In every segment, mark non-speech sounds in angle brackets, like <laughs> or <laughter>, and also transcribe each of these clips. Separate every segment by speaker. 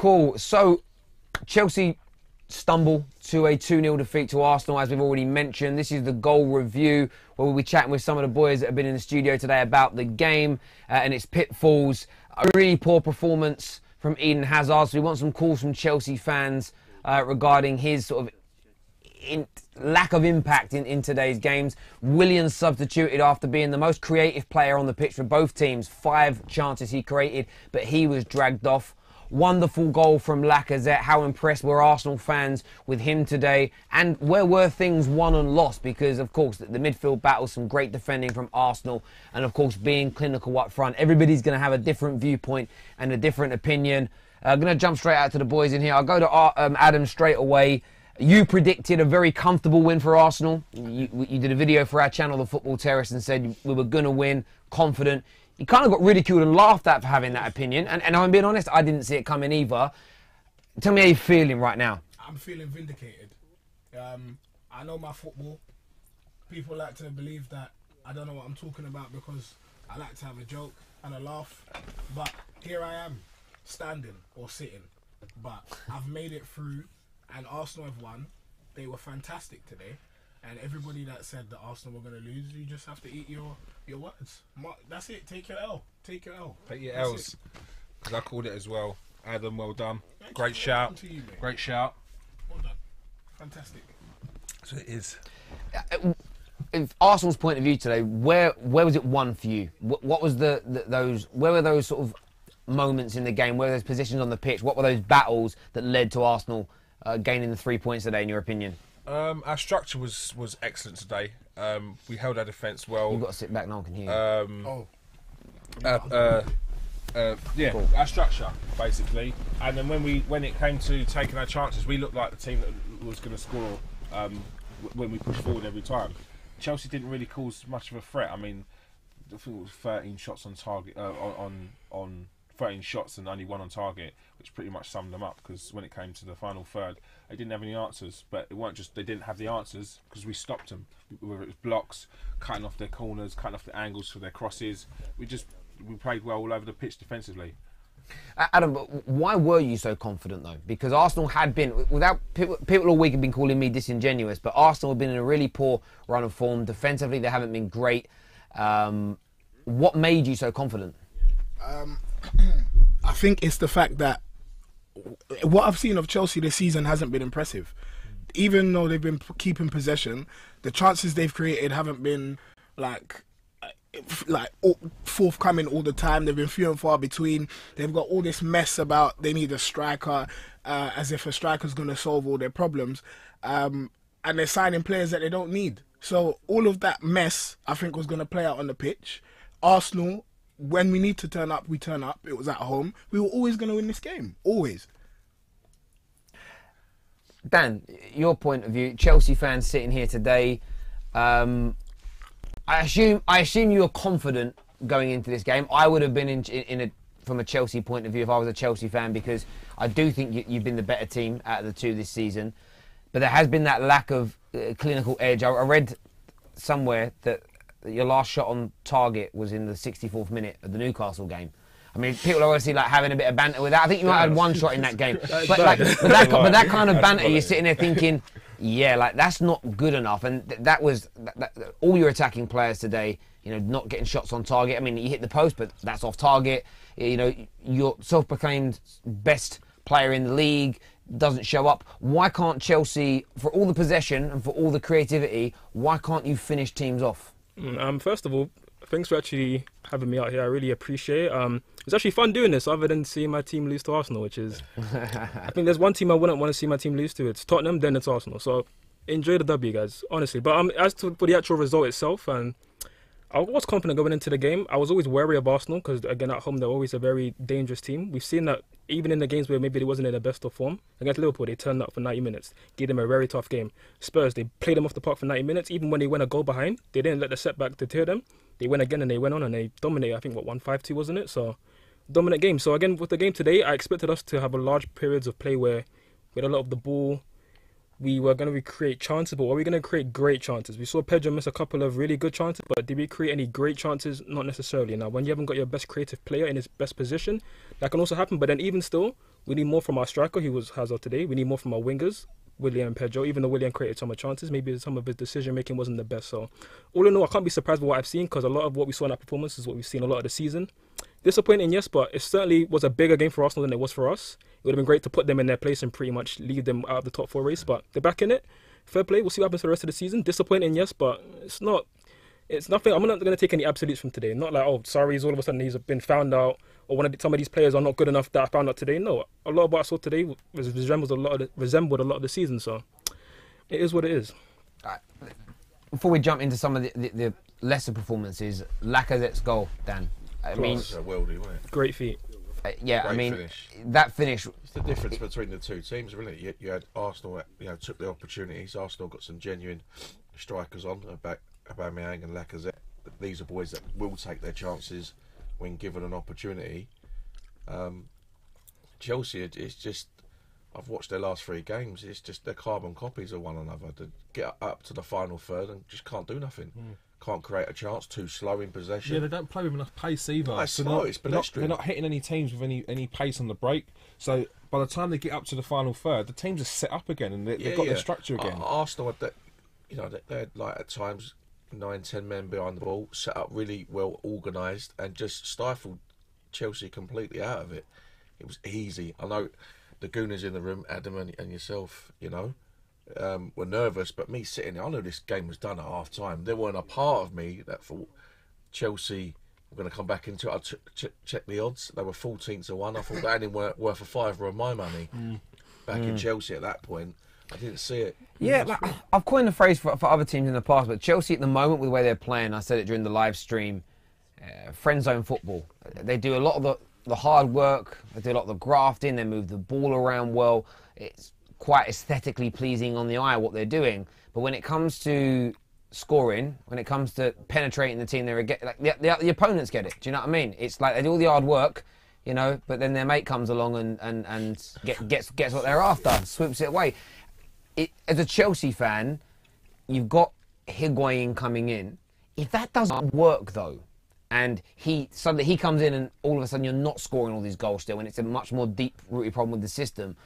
Speaker 1: Cool. So, Chelsea stumble to a 2 0 defeat to Arsenal, as we've already mentioned. This is the goal review where we'll be chatting with some of the boys that have been in the studio today about the game uh, and its pitfalls. A really poor performance from Eden Hazard. So, we want some calls from Chelsea fans uh, regarding his sort of in, lack of impact in, in today's games. Willian's substituted after being the most creative player on the pitch for both teams. Five chances he created, but he was dragged off. Wonderful goal from Lacazette. How impressed were Arsenal fans with him today? And where were things won and lost? Because, of course, the, midfield battle, some great defending from Arsenal, and, of course, being clinical up front. Everybody's going to have a different viewpoint and a different opinion. I'm uh, going to jump straight out to the boys in here. I'll go to uh, um, Adam straight away. You predicted a very comfortable win for Arsenal. You, you, did a video for our channel, The Football Terrace, and said we were going to win, confident. You kind of got ridiculed and laughed at for having that opinion. And, and I'm being honest, I didn't see it coming either. Tell me how you're feeling right now.
Speaker 2: I'm feeling vindicated. Um, I know my football. People like to believe that I don't know what I'm talking about because I like to have a joke and a laugh. But here I am, standing or sitting. But I've made it through, and Arsenal have won. They were fantastic today. And everybody that said that Arsenal were going to lose, you just have to eat your your words. That's it. Take your L. Take your L.
Speaker 3: Take your L's. Because I called it as well. Adam, well done. Great shout. You, Great shout.
Speaker 2: Well done. Fantastic.
Speaker 3: So it is.
Speaker 1: Uh, if Arsenal's point of view today, where where was it won for you? What, what was the, the, those? Where were those sort of moments in the game? Where were those positions on the pitch? What were those battles that led to Arsenal uh, gaining the three points today? In your opinion?
Speaker 3: Um, our structure was was excellent today. Um, we held our defence well.
Speaker 1: You've got to sit back now. I can hear you.
Speaker 3: Um, oh. Uh, uh, uh, yeah, cool. our structure basically, and then when we when it came to taking our chances, we looked like the team that was going to score um, when we pushed forward every time. Chelsea didn't really cause much of a threat. I mean, I think it was 13 shots on target uh, on on 13 shots and only one on target, which pretty much summed them up. Because when it came to the final third, they didn't have any answers. But it weren't just they didn't have the answers because we stopped them. Whether it was blocks, cutting off their corners, cutting off the angles for their crosses, we just we played well all over the pitch defensively.
Speaker 1: Adam, why were you so confident though? Because Arsenal had been, without people, people all week have been calling me disingenuous, but Arsenal have been in a really poor run of form. Defensively, they haven't been great. Um, what made you so confident?
Speaker 2: Um, <clears throat> I think it's the fact that what I've seen of Chelsea this season hasn't been impressive. Even though they've been keeping possession, the chances they've created haven't been like like forthcoming all the time. They've been few and far between. They've got all this mess about they need a striker, uh, as if a striker's going to solve all their problems, um, and they're signing players that they don't need. So all of that mess, I think, was going to play out on the pitch. Arsenal when we need to turn up, we turn up. It was at home. We were always going to win this game. Always.
Speaker 1: Dan, your point of view, Chelsea fans sitting here today. Um, I assume I assume you were confident going into this game. I would have been in, in, a from a Chelsea point of view if I was a Chelsea fan because I do think you, have been the better team out of the two this season. But there has been that lack of uh, clinical edge. I, I read somewhere that your last shot on target was in the 64th minute of the Newcastle game. I mean, people are obviously like having a bit of banter with that. I think you might have had one shot in that game, <laughs> but like, but that, but that <laughs> kind of banter, you're sitting there thinking, yeah, like that's not good enough. And th- that was that, that, all your attacking players today. You know, not getting shots on target. I mean, you hit the post, but that's off target. You know, your self-proclaimed best player in the league doesn't show up. Why can't Chelsea, for all the possession and for all the creativity, why can't you finish teams off?
Speaker 4: Mm, um, first of all, thanks for actually having me out here. I really appreciate it. Um, it's actually fun doing this, other than seeing my team lose to Arsenal, which is, <laughs> I think there's one team I wouldn't want to see my team lose to. It's Tottenham, then it's Arsenal. So enjoy the W, guys. Honestly, but um, as to for the actual result itself, and I was confident going into the game. I was always wary of Arsenal because again at home they're always a very dangerous team. We've seen that even in the games where maybe they wasn't in their best of form against Liverpool, they turned up for 90 minutes, gave them a very tough game. Spurs they played them off the park for 90 minutes. Even when they went a goal behind, they didn't let the setback deter them. They went again and they went on and they dominated. I think what one five two wasn't it? So dominant game. So again with the game today, I expected us to have a large periods of play where we had a lot of the ball we were going to create chances, but were we going to create great chances? We saw Pedro miss a couple of really good chances, but did we create any great chances? Not necessarily. Now, when you haven't got your best creative player in his best position, that can also happen. But then, even still, we need more from our striker, who was Hazard today. We need more from our wingers, Willian and Pedro. Even though Willian created some of chances, maybe some of his decision making wasn't the best. So, all in all, I can't be surprised with what I've seen because a lot of what we saw in that performance is what we've seen a lot of the season. Disappointing, yes, but it certainly was a bigger game for Arsenal than it was for us. It would have been great to put them in their place and pretty much leave them out of the top four race, but they're back in it. Fair play. We'll see what happens for the rest of the season. Disappointing, yes, but it's not. It's nothing. I'm not going to take any absolutes from today. Not like, oh, sorry, all of a sudden he's been found out, or one of the, some of these players are not good enough that I found out today. No, a lot of what I saw today was, resembled a lot of the, resembled a lot of the season. So it is what it is.
Speaker 1: Before we jump into some of the, the, the lesser performances, Lacazette's goal, Dan. I mean,
Speaker 5: a worldie, wasn't it?
Speaker 4: Great feat.
Speaker 1: uh, yeah, I mean,
Speaker 5: finish.
Speaker 1: that finish.
Speaker 5: It's the difference between the two teams, really. You, you had Arsenal, you know, took the opportunities. Arsenal got some genuine strikers on, about Aubameyang and Lacazette. These are boys that will take their chances when given an opportunity. Um, Chelsea, it- it's just. I've watched their last three games. It's just they're carbon copies of one another. They get up to the final third and just can't do nothing. Can't create a chance. Too slow in possession.
Speaker 3: Yeah, they don't play with enough pace either.
Speaker 5: No, it's
Speaker 3: So
Speaker 5: slow,
Speaker 3: they're
Speaker 5: it's
Speaker 3: they're not,
Speaker 5: pedestrian.
Speaker 3: they're not hitting any teams with any, any pace on the break. So by the time they get up to the final third, the teams are set up again and they, they've got their structure again.
Speaker 5: Arsenal, had that, you know, they, they had like at times nine, ten men behind the ball, set up really well organised, and just stifled Chelsea completely out of it. It was easy. I know the Gooners in the room, Adam and, and yourself, you know, um, were nervous, but me sitting there, I know this game was done at half time. There weren't a part of me that thought Chelsea were going to come back into it. I ch- ch- checked the odds; they were 14 to one. I thought that ain't worth, worth a fiver of my money. Back in Chelsea at that point, I didn't see it.
Speaker 1: Yeah, like, I've coined the phrase for, for other teams in the past, but Chelsea at the moment, with the way they're playing, I said it during the live stream, uh, friend zone football. They do a lot of the, the hard work, they do a lot of the grafting, they move the ball around well. It's quite aesthetically pleasing on the eye what they're doing. But when it comes to scoring, when it comes to penetrating the team, they're like the, the, the opponents get it. Do you know what I mean? It's like they do all the hard work. You know, but then their mate comes along and, and, and get, gets gets what they're after, swoops it away it, as a Chelsea fan, you've got Higuain coming in. If that doesn't work though, and he suddenly he comes in and all of a sudden you're not scoring all these goals still, and it's a much more deep-rooted problem with the system,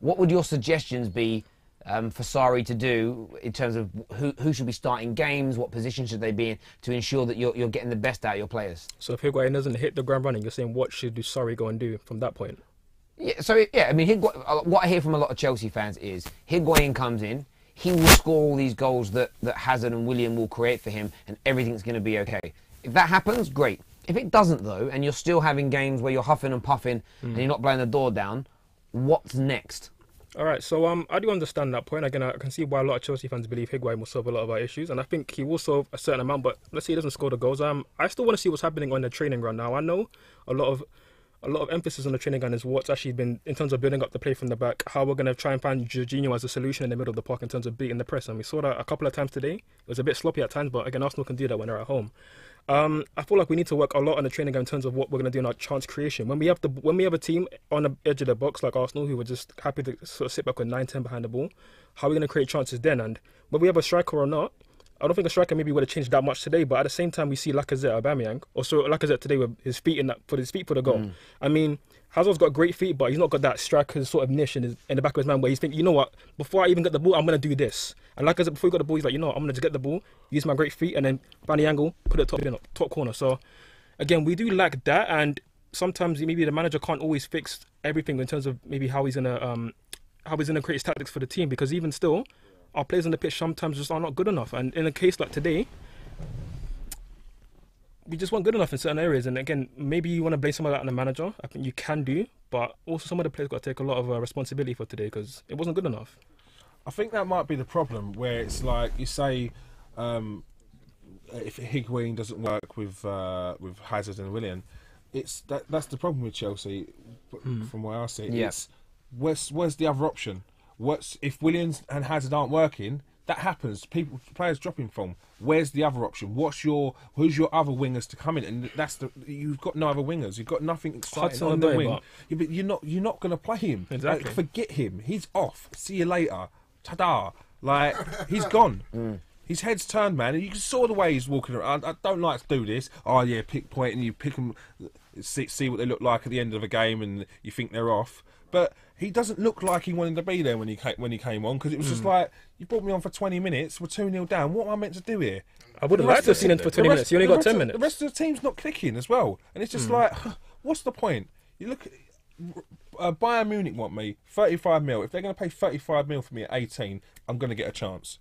Speaker 1: what would your suggestions be um, for Sarri to do in terms of who, who should be starting games, what position should they be in to ensure that you're, you're getting the best out of your players?
Speaker 4: So if Higuain doesn't hit the ground running, you're saying what should Sarri go and do from that point?
Speaker 1: Yeah, so yeah, I mean, Higu- uh, what I hear from a lot of Chelsea fans is Higuain comes in, he will score all these goals that, that Hazard and Willian will create for him, and everything's going to be okay. If that happens, great. If it doesn't, though, and you're still having games where you're huffing and puffing and you're not blowing the door down, what's next?
Speaker 4: All right, so um, I do understand that point. Again, I can see why a lot of Chelsea fans believe Higuain will solve a lot of our issues, and I think he will solve a certain amount. But let's say he doesn't score the goals. Um, I still want to see what's happening on the training ground. Now, I know a lot of a lot of emphasis on the training ground is what's actually been in terms of building up the play from the back. How we're going to try and find Jorginho as a solution in the middle of the park in terms of beating the press, and we saw that a couple of times today. It was a bit sloppy at times, but again, Arsenal can do that when they're at home. Um, I feel like we need to work a lot on the training in terms of what we're going to do in our chance creation. When we have the when we have a team on the edge of the box like Arsenal who were just happy to sort of sit back with 9-10 behind the ball, how are we going to create chances then? And whether we have a striker or not, I don't think a striker maybe would have changed that much today. But at the same time, we see Lacazette, Aubameyang, or so Lacazette today with his feet in that for his feet for the goal. I mean, Hazard's got great feet, but he's not got that striker's sort of niche in, his, in the back of his mind where he's thinking, you know what, before I even get the ball, I'm going to do this. And like I said, before he got the ball, he's like, you know what, I'm going to just get the ball, use my great feet, and then find the angle, put it top, know, top corner. So, again, we do lack that. And sometimes maybe the manager can't always fix everything in terms of maybe how he's going to um, how he's going to create his tactics for the team. Because even still, our players on the pitch sometimes just are not good enough. And in a case like today, we just weren't good enough in certain areas. And again, maybe you want to blame some of that on the manager. I think you can do, but also some of the players got to take a lot of uh, responsibility for today because it wasn't good enough.
Speaker 3: I think that might be the problem where it's like you say, um, if Higuain doesn't work with uh, with Hazard and Willian, it's that that's the problem with Chelsea. f- From where I see it,
Speaker 1: Yeah.
Speaker 3: where's where's the other option? What's if Williams and Hazard aren't working? That happens. People, players dropping from. Where's the other option? What's your who's your other wingers to come in? And that's the you've got no other wingers. You've got nothing exciting
Speaker 4: Hudson
Speaker 3: on the wing.
Speaker 4: but-
Speaker 3: Yeah, but you're not you're not going to play him. Like,
Speaker 4: Exactly.
Speaker 3: forget him. He's off. See you later. ta-da! Like he's gone. <laughs> Mm. His head's turned, man. And you can saw the way he's walking around. I, I don't like to do this. Oh yeah, pick point and you pick them, see, see what they look like at the end of a game, and you think they're off. But he doesn't look like he wanted to be there when he came, when he came on because it was just like you brought me on for 20 minutes. We're two 0 down. What am I meant to do here?
Speaker 4: I would have liked to have seen him for 20
Speaker 3: rest-
Speaker 4: minutes. He only got 10
Speaker 3: of-
Speaker 4: minutes.
Speaker 3: The rest of the team's not clicking as well, and it's just like, <sighs> what's the point? You look, uh, Bayern Munich want me 35 mil. If they're going to pay 35 mil for me at 18, I'm going to get a chance.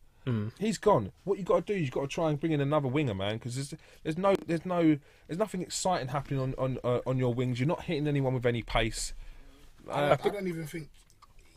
Speaker 3: He's gone. What you got to do is you got to try and bring in another winger, man, because there's there's no there's no there's nothing exciting happening on on uh, on your wings. You're not hitting anyone with any pace.
Speaker 2: I, don't, I don't even think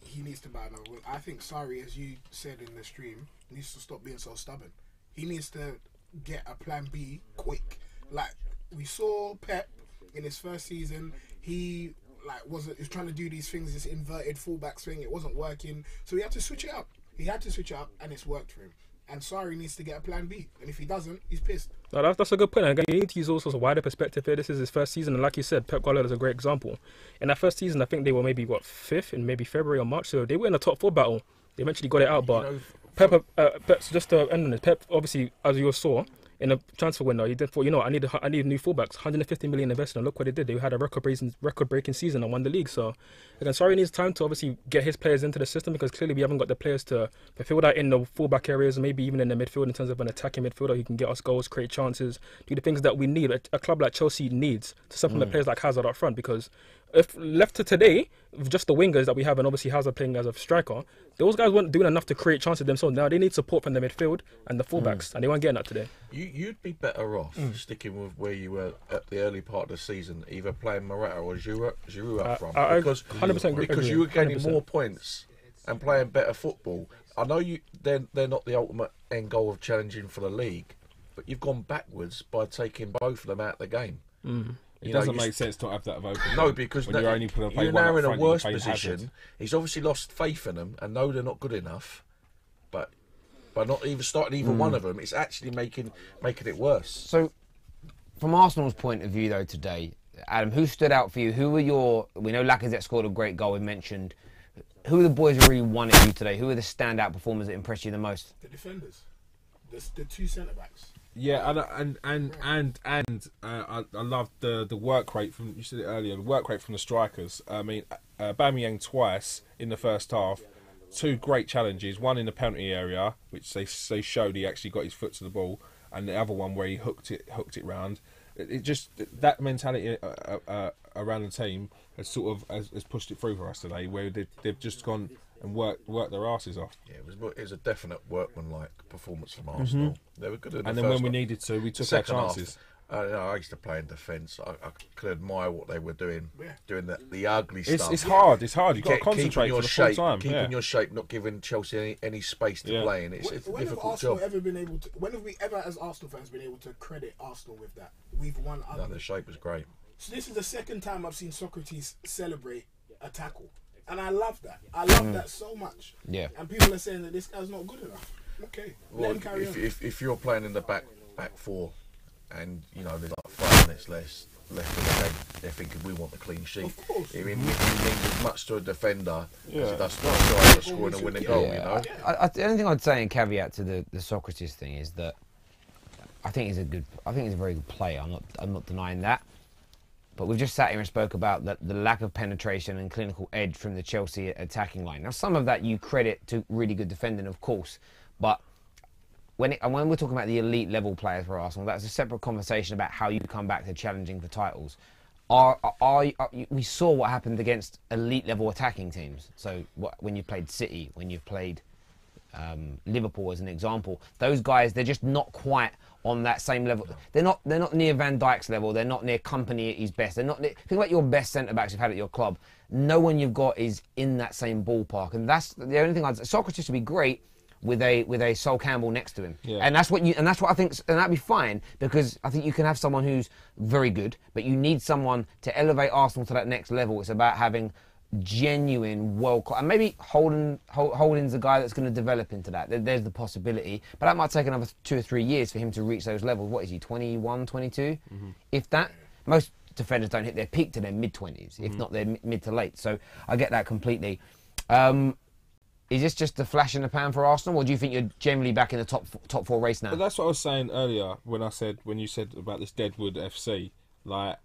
Speaker 2: he needs to buy another wing. I think Sarri, as you said in the stream, needs to stop being so stubborn. He needs to get a plan B quick. Like we saw Pep in his first season, he like wasn't he was trying to do these things, this inverted fullback swing. It wasn't working, so he had to switch it up. He had to switch it up, and it's worked for him. And Sarri needs to get a plan B, and if he doesn't, he's pissed.
Speaker 4: No, that's, that's a good point. And again, you need to use also a wider perspective here. This is his first season, and like you said, Pep Guardiola is a great example. In that first season, I think they were maybe what fifth in maybe February or March, so they were in the top four battle. They eventually got it out, but
Speaker 5: know,
Speaker 4: Pep, uh, Pep, just to end on this, Pep obviously, as you saw in the transfer window, he did thought, you know, I need a, I need new fullbacks, 150 million invested, and look what they did. They had a record breaking record breaking season and won the league. So again, Sarri, needs time to obviously get his players into the system because clearly we haven't got the players to fulfill that in the fullback areas, maybe even in the midfield in terms of an attacking midfielder who can get us goals, create chances, do the things that we need. A, a club like Chelsea needs to supplement hmm. players like Hazard up front because if left to today, just the wingers that we have, and obviously Hazard playing as a striker, those guys weren't doing enough to create chances themselves. Now they need support from the midfield and the fullbacks, and they weren't getting that today.
Speaker 5: You, you'd be better off
Speaker 4: Mm.
Speaker 5: sticking with where you were at the early part of the season, either playing Morata or Giroud, Giroud
Speaker 4: I-
Speaker 5: up front,
Speaker 4: I- I
Speaker 5: because
Speaker 4: 100% agree-
Speaker 5: because
Speaker 4: agree,
Speaker 5: you were gaining
Speaker 4: 100%.
Speaker 5: more points and playing better football. I know you they're they're not the ultimate end goal of challenging for the league, but you've gone backwards by taking both of them out of the game.
Speaker 4: Mm.
Speaker 3: It
Speaker 5: You know,
Speaker 3: doesn't
Speaker 5: you
Speaker 3: make sense to have that vocal.
Speaker 5: No, because
Speaker 3: when you're only putting play
Speaker 5: you're
Speaker 3: one
Speaker 5: now in a worse position.
Speaker 3: Hazard.
Speaker 5: He's obviously lost faith in them and know they're not good enough, but by not even starting either
Speaker 3: Hmm.
Speaker 5: one of them, it's actually making making it worse.
Speaker 1: So, from Arsenal's point of view, though, today, Adam, who stood out for you? Who were your? We know Lacazette scored a great goal. We mentioned. Who are the boys who really won at you today? Who are the standout performers that impressed you the most?
Speaker 2: The defenders, the, the two centre backs.
Speaker 3: Yeah, and and and and and uh, I, I love the the work rate from you said it earlier. The work rate from the strikers. I mean, uh, Bamiyang twice in the first half, two great challenges. One in the penalty area, which they they showed he actually got his foot to the ball, and the other one where he hooked it hooked it round. It, it just that mentality uh, uh, uh, around the team has sort of has, has pushed it through for us today, where they they've just gone and worked worked their asses off.
Speaker 5: Yeah, it was it was a definite workmanlike performance from Arsenal. They were good. In the
Speaker 3: Mm-hmm. And then
Speaker 5: first
Speaker 3: when we
Speaker 5: half.
Speaker 3: needed to, we
Speaker 5: The
Speaker 3: took our
Speaker 5: second half,
Speaker 3: chances.
Speaker 5: uh, you know, I used to play in defence. I, I could admire what they were doing,
Speaker 2: Yeah.
Speaker 5: doing the, the ugly
Speaker 3: It's,
Speaker 5: stuff.
Speaker 3: it's hard. It's hard. You've got to concentrate
Speaker 5: keeping your
Speaker 3: for the full
Speaker 5: shape,
Speaker 3: time.
Speaker 5: keeping
Speaker 3: Yeah.
Speaker 5: your shape, not giving Chelsea any, any space to
Speaker 3: Yeah.
Speaker 5: play in. It's,
Speaker 2: When,
Speaker 5: it's a
Speaker 2: when have
Speaker 5: difficult
Speaker 2: Arsenal
Speaker 5: job.
Speaker 2: ever been able to? When have we ever, as Arsenal fans, been able to credit Arsenal with that? We've won
Speaker 5: No, the shape was great.
Speaker 2: So this is the second time I've seen Sokratis celebrate a tackle, and I love that. I love mm. that so much.
Speaker 1: Yeah.
Speaker 2: And people are saying that this guy's not good enough. Okay,
Speaker 5: Well,
Speaker 2: let him carry
Speaker 5: if,
Speaker 2: on.
Speaker 5: if, if you're playing in the back back four, and you know there's like five minutes less left in the game, they're thinking we want the clean sheet.
Speaker 2: Of course.
Speaker 5: It, mean, it means as much to a defender yeah. as
Speaker 3: Yeah.
Speaker 5: it does to a guy that's scoring a winning goal. You know.
Speaker 1: I, I, the only thing I'd say in caveat to the, the Sokratis thing is that I think he's a good. I think he's a very good player. I'm not. I'm not denying that. But we've just sat here and spoke about the, the lack of penetration and clinical edge from the Chelsea attacking line. Now, some of that you credit to really good defending, of course, but when it, when we're talking about the elite level players for Arsenal, that's a separate conversation about how you come back to challenging for titles. Are, are, are, are we saw what happened against elite level attacking teams. So what, when you played City, when you've played um, Liverpool as an example, those guys they're just not quite on that same level. They're not they're not near Van Dijk's level. They're not near Kompany at his best. They're not. Near, think about your best centre backs you've had at your club. No one you've got is in that same ballpark, and that's the only thing. I'd Sokratis would be great with a with a Sol Campbell next to him,
Speaker 3: Yeah.
Speaker 1: and that's what you and that's what I think, and that'd be fine because I think you can have someone who's very good, but you need someone to elevate Arsenal to that next level. It's about having genuine world class. And maybe Holden Hol- Holding's the guy that's going to develop into that. There's the possibility, but that might take another two or three years for him to reach those levels. What is he? 21, 22? If that, most defenders don't hit their peak to their mid 20s, if not their mid to late. So I get that completely. Um, Is this just a flash in the pan for Arsenal, or do you think you're generally back in the top top four race now?
Speaker 3: But that's what I was saying earlier when I said when you said about this Deadwood FC. Like,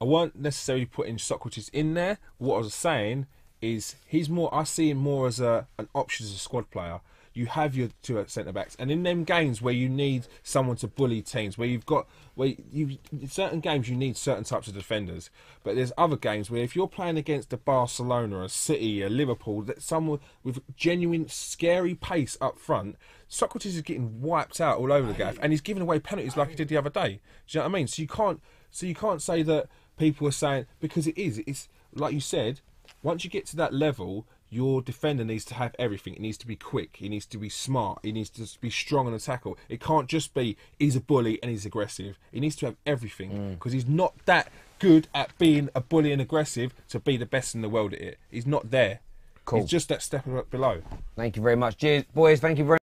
Speaker 3: I won't necessarily putting Sokratis in there. What I was saying is he's more. I see him more as a an option as a squad player. You have your two centre backs, and in them games where you need someone to bully teams, where you've got where you certain games you need certain types of defenders, but there's other games where if you're playing against a Barcelona, a City, a Liverpool, that someone with genuine scary pace up front, Socrates is getting wiped out all over the gaff, and he's giving away penalties like he did the other day. Do you know what I mean? So you can't so you can't say that people are saying because it is it's like you said. Once you get to that level, your defender needs to have everything. It needs to be quick. He needs to be smart. He needs to be strong on the tackle. It can't just be he's a bully and he's aggressive. He needs to have everything mm. because he's not that good at being a bully and aggressive to be the best in the world at it. He's not there.
Speaker 1: Cool.
Speaker 3: He's just that step below.
Speaker 1: Thank you very much, cheers, boys. Thank you very.